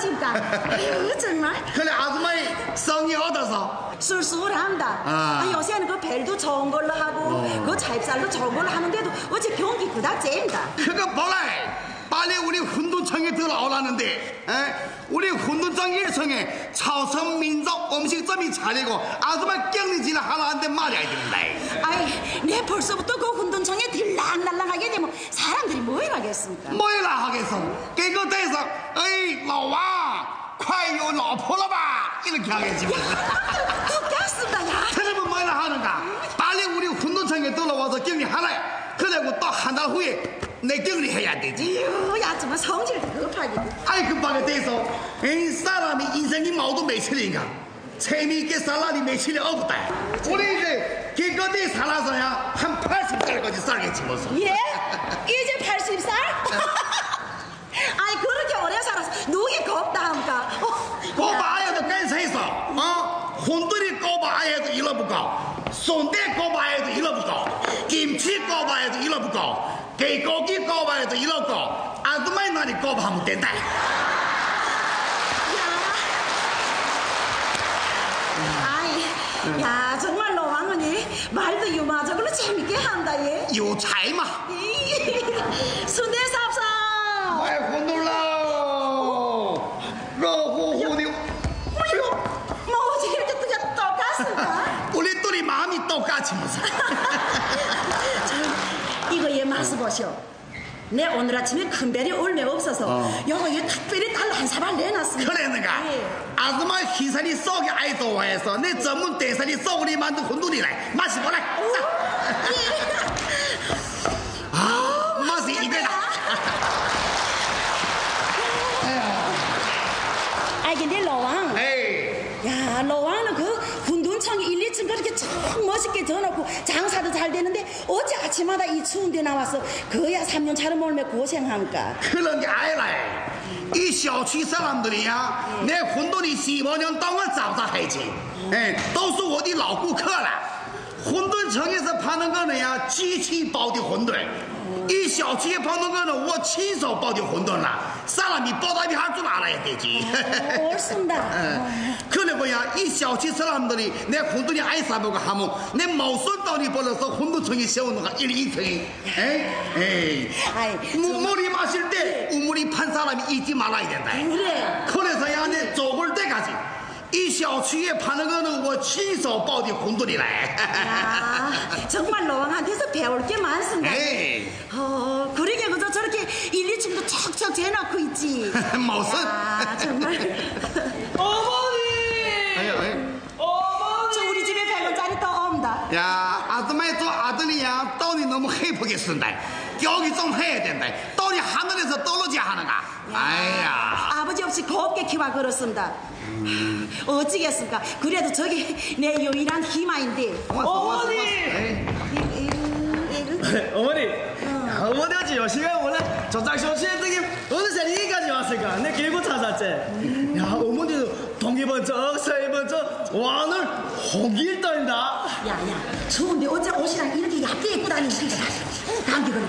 터진다. 아유, 정말 그래 아줌마의 성이 얻어서 술술한다. 아. 아. 요새는 그 벨도 좋은 걸로 하고 그 차입살도 좋은 걸로 하는데도 어째 경기 그닥 잼다. 그거 보라. 빨리 우리 훈둔청에 들어오라는데 에? 우리 훈둔청 1층에 차선민족 음식점이 차리고 아줌마 격리지를 하나한테 말이야 된다. 아이, 내 벌써부터 그 훈돈청에 들락날락하게 되면 사람들이 뭘 하겠습니까? 뭐라 给个带上。哎，老王，快有老婆了吧？一路看眼睛。都干什么呀？他他妈买了哈人家，大里屋里混沌城给到了我这经理下来，后来我到喊他会，那经理还也得。哎呀，怎么冲进头牌？哎，带上。哎，毛都没。沙拉，不带。我个给呀，就。耶，上。손대 아예도 잃어보고, 김치 아예도 잃어보고, 개고기 아예도 잃어보고, 아줌마의 날이 꼬바 하면 된다. 아이, 야, 정말로 왕언니 말도 유마적으로 재밌게 한다, 얘. 요 차이마. 순대 삽삽. 아이 혼놀라. 무슨. 이거 얘 맛을 보시오. 내 오늘 아침에 큰 별이 올매 없어서 어. 요거 얘 특별히 딸 한 사발 내놨습니다. 그랬는가? 예. 아줌마 희선이 속이 아이 좋아해서 내 전문 대선이 속으리 만든 혼돈이래. 마시보라. 아, 맛이 이거다. 아 근데 로왕 에이. 야 로왕은 그 군둔청 1, 2층 그렇게 쭉 멋있게 져놓고 장사도 잘 되는데 어째 아침마다 이 추운 데 나와서 그야 3년 차를 몰매 고생함까 그런 게 아니라. 이小区 사람들이야, 내 혼돈이 15년 동안 장사했지. 에, 都是我的老顾客了. 혼돈청에서 파는 거는 야, 机器包的馄饨. 一小吃街胖墩哥呢，我亲手包的馄饨啦，上了米包大米还做哪来得及？我送的。嗯，可能不呀，一小吃吃了那么多的，那馄饨里爱啥不个哈么？那毛孙到你包了说馄饨村里小那个一里一层，哎哎哎，木木里嘛是的，木木里盘啥了米一斤嘛那一点的，可能啥样呢？走过来再干去。 이小区에 파는 거는 뭐 친서 뻘디 혼돈이 래 야, 정말 노왕한테서 배울 게 많습니다. 에이. 어, 그러게 그저 저렇게 1, 2층도 척척 재놓고 있지. 무슨? 야, 정말. 어머니! 아니, 아니. 어머니! 저 우리 집에 100원짜리 떠온다. 야, 아줌마의 또 아들이야. 떠니 너무 해보겠습니다. 여기 좀 해야 된다. 하늘에서 떨어져야 하는가? 아야. 아버지 없이 곱게 키와 그렇습니다. 어찌겠습니까? 그래도 저기 내 유일한 희망인데. 어머니! 어머니! 어머니 어찌 여시가 원래 저짝 쇼치에 뜨기 어느 새 여기까지 왔을까? 내 길고 찾았지? 야 어머니도 동기 번쩍 서해번쩍 와늘 홍길동이다 야야, 추운데 어째 옷이랑 이렇게 얇게 입고 다니지? 감기 걸려.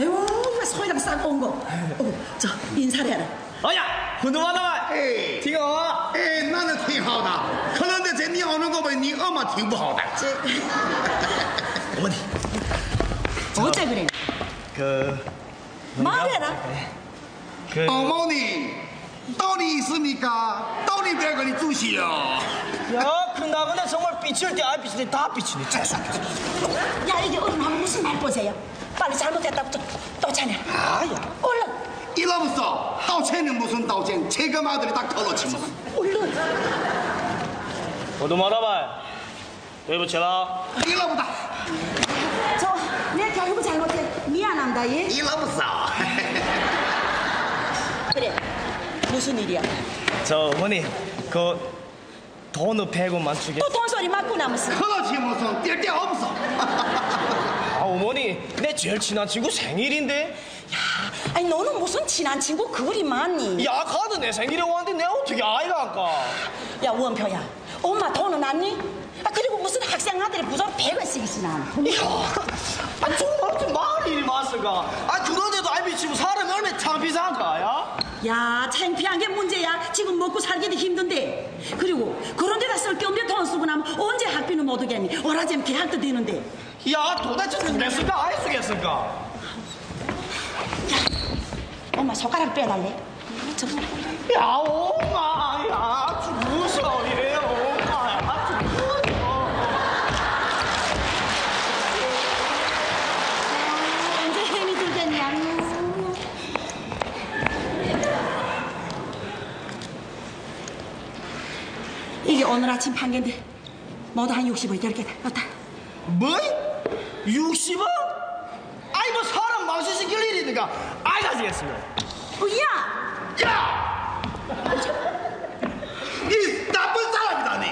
에휴, 왜 소이랑 싸고 온 거? 어, 저 인사를 해라. 어야! 훈두마다 에이. 티가 哎，那能挺好的。可能在这你熬那个问你俺妈挺不好的。 어머니 어째 그래? 그 말해라. 그 어머니, 돈이 있습니까? 돈이 별거리 주시오. 야, 큰다고는 정말 삐칠 때안 삐칠 때다 삐치네. 짜증. 야, 이게 얼마나 무슨 말 보세요? 빨리 잘못했다부터 또 차려. 아야. 얼른, 이러면서 도체는 무슨 도체? 제금 아들이 다 걸어치 무슨. 얼른. 모두 말아봐. 여기 붙여라. 이러보다. 저, 내 결국 잘못해. 얘. 일 없어. 그래. 무슨 일이야? 저 어머니 그 돈을 100원만 주게 또돈 소리 맞고 남았어. 그렇지 무슨 뗄데 없어. 내 제일 친한 친구 생일인데 아니 너는 무슨 친한 친구 그리 많니? 야 카드 내 생일에 왔는데 내가 어떻게 아이가 할까 야 원표야. 엄마 돈은 났니? 아 그리고 무슨 학생 아들이 부자로 100원씩이지 난. 야, 아 정말 좀 말이 맞을까? 아 그런데도 알비 치고 사람이 얼마나 창피한가, 야? 야 창피한 게 문제야. 지금 먹고 살기도 힘든데. 그리고 그런 데다 쓸게 없는데 돈 쓰고 나면 언제 학비는 못 오겠니? 오라지면 계약도 되는데. 야, 도대체 쓸까, 아이 쓰겠을까? 엄마 손가락 빼달래. 저, 야, 엄마, 야, 죽으셔, 이래요, 엄마, 야, 죽으셔. 언제 힘이 들겠냐? 이게 오늘 아침 판결인데 모두 한 60원 결게다. 어따. 뭐? 60원? 아이, 뭐 사람 망신시킬 일이 있는가? 아이 가지겠습니다. 어, 야! 야! 니 나쁜 사람이다 니.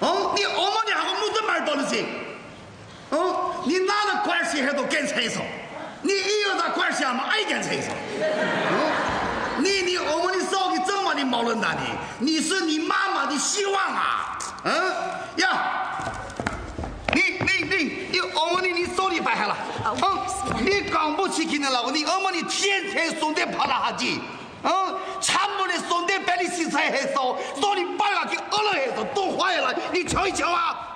어? 니 어머니하고 무슨 말 떨지? 어? 니 나는 관시해도 괜찮소. 니이 여자 관시하면 아이 괜찮소. 어? 니니 어머니 속이 정말 모른다니. 니是你 妈妈的希望啊. 어? 야! 어? 니 강부 지키느라고 니 어머니天天 손대 팔아 하지. 어? 찬물에 손대 빨리 씻어야 해서 소리 빨갛게 얼어 해서 또 화해라. 니 저기 저와.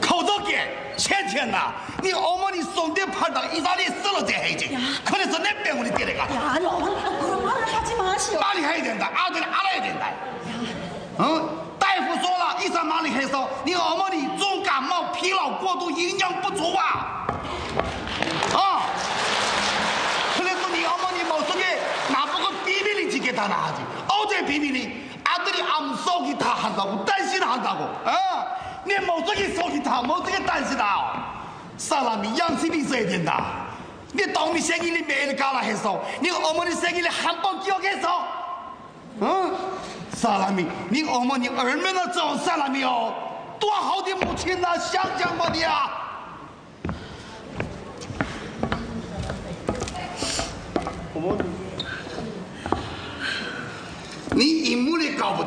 거덕게 채티했나? 니 어머니 손대 팔다 이 자리에 쓰러져 해야지. 그래서 내 병원에 데려가. 야, 아니, 어머니, 그런 말을 하지 마시오. 빨리 해야 된다. 아들이 알아야 된다. 어? 大夫说了，医生马里黑说，你어머니重感冒、疲劳过度、营养不足啊。 干哪样事？奥，这批评你，阿对你暗算他韩大哥，担心韩大哥，嗯？你没做去算他，没做去担心他哦。萨拉米，杨世平说的呢。你当年生你，你妈就干了很少，你后妈生你，你韩宝记忆很少，嗯？萨拉米，你后妈你二妹那做萨拉米哦，多好的母亲呐，想想吧你啊。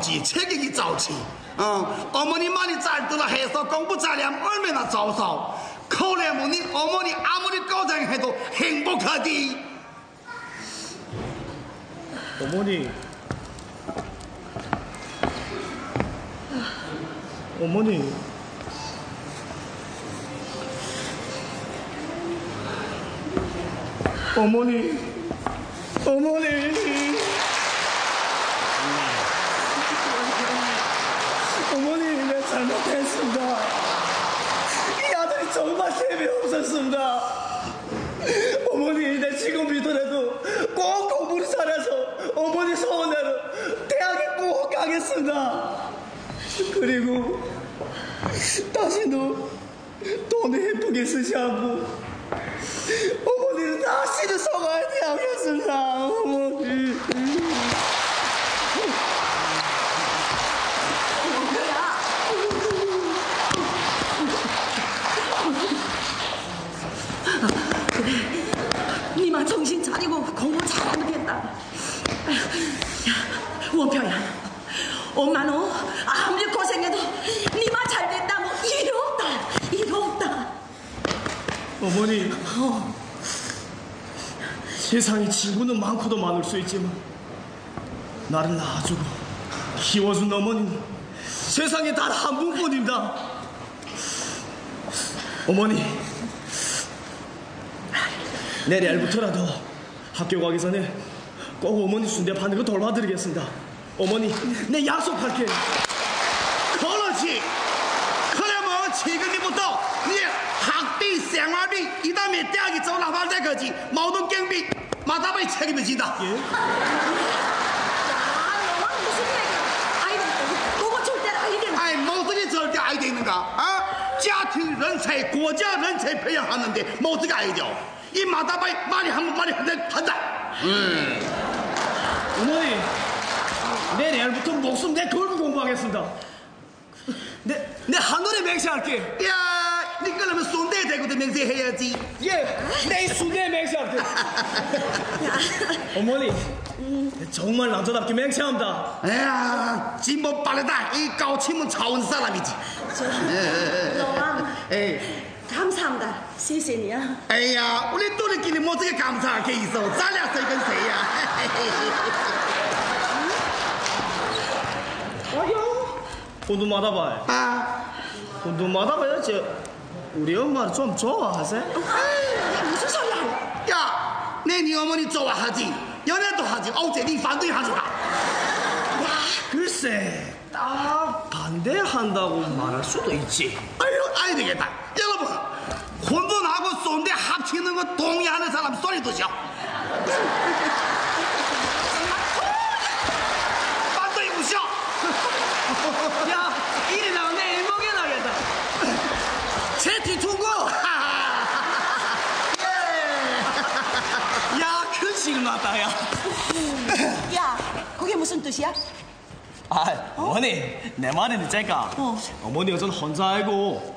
인물이高不起, 체격이 좋지. 어, 어머니 말이 잘 들어 해서 공부 잘하면 얼마나 좋소. 그러면 네 어머니 아무리 고생해도 행복하디. 어머니. 어머니. 어머니. 어머니. 어머니, 잘못했습니다. 이 아들이 정말 재미없었습니다. 어머니, 내 지금 믿더라도 꼭 공부를 잘해서 어머니 소원대로 대학에 꼭 가겠습니다. 그리고 다시도 돈을 예쁘게 쓰지 않고 어머니는 다시도 속아야 되겠습니다. 어머니. 니만 정신 차리고 공부 잘하면 된다. 야, 원표야. 엄마는 아무리 고생해도 니만 잘 된다면 일이 없다. 일이 없다. 어머니, 세상에 친구는 많고도 많을 수 있지만 나를 낳아주고 키워준 어머니는 세상에 단 한 분뿐입니다. 어머니, 내일부터라도 학교 가기 전에 꼭 어머니 순대 파는 거 돌봐드리겠습니다. 어머니, 내 약속할게요. 그렇지. 그러면 지금부터 네 학비, 생활비, 이 다음에 대학에 졸업할 때까지 모든 경비 마다바이 책임을 진다. 예? 아, 너는 무슨 얘기야? 아이들, 그거 절대 아이들. 아이, 모든 게 절대 아이도 있는가? 아? 家庭人才, 国家人才 培养하는데 모두가 아이죠. 이 마다바이 말이 한번 말이 한다 한다. 어머니, 내일부터 목숨 내 걸고 공부하겠습니다. 내, 내 한눈에 맹세할게. 야, 니 그러면 손대 대고도 맹세해야지. 예, 내 순대 맹세할게. 어머니, 정말 남자답게 맹세합니다. 야, 진보 빠르다. 이 까오치면 차원 사람이지. 여왕 에이, 감사합니다. 세세니야. 에야, 우리 또래끼리 뭐 어떻게 감사할 게 있어? 잘렸어 이건 새야. 받아봐요. 아, 받아봐요. 저 우리 엄마를 좀 좋아하세요? 무슨 소리야? 야, 내네 어머니 좋아하지. 연애도 하지. 어제 니 반대하지라. 글쎄, 딱 반대한다고 말할 수도 있지. 아유, 아이 되겠다. 여러분, 혼돈하고 쏜데 합치는 거 동의하는 사람 소리 드셔. 반대 우셔. 야, 이리 나내 일목에 나겠다. 제티 투고. 야, 큰 실 났다, 야. 야, 그게 무슨 뜻이야? 아, 어머니, 내 말은 이제까. 어. 어머니 요즘 혼자 알고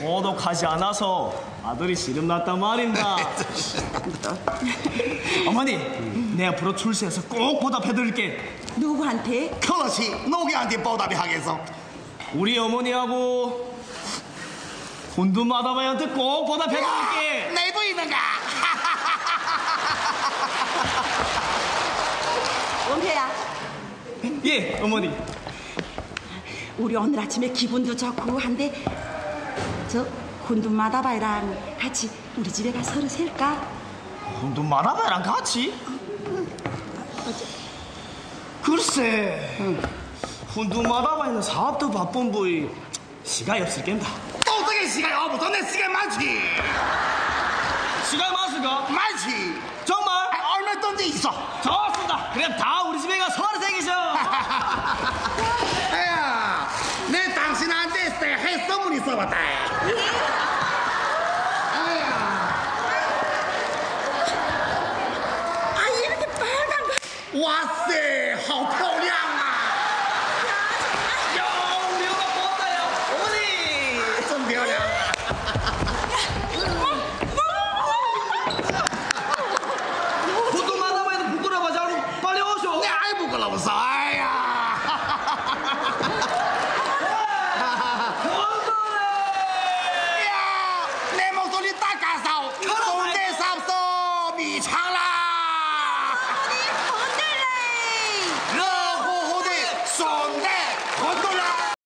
고독하지 않아서 아들이 씨름 났단 말입니다. 어머니, 내 앞으로 출세해서 꼭 보답해드릴게. 누구한테? 그렇지. 노기한테 보답이 하겠어. 우리 어머니하고 혼돈 마다바이한테 꼭 보답해드릴게. 내도 있는가? 원태야, 예, 어머니. 우리 오늘 아침에 기분도 좋고 한데 저 군두마다바이랑 같이 우리 집에 가서 서로 셀까? 혼돈 마다바이랑 같이? 글쎄, 혼돈 마다바이는 사업도 바쁜 부위 시간이 없을 겐다. 또 어떻게 시간이 없어? 내 시간 많지. 시간 많습니까? 많지. 정말? 아, 얼마든지 있어. 좋습니다. 그럼 다우리 집에 가서 서로 생기죠. 에야, 내 당신한테 새해 선물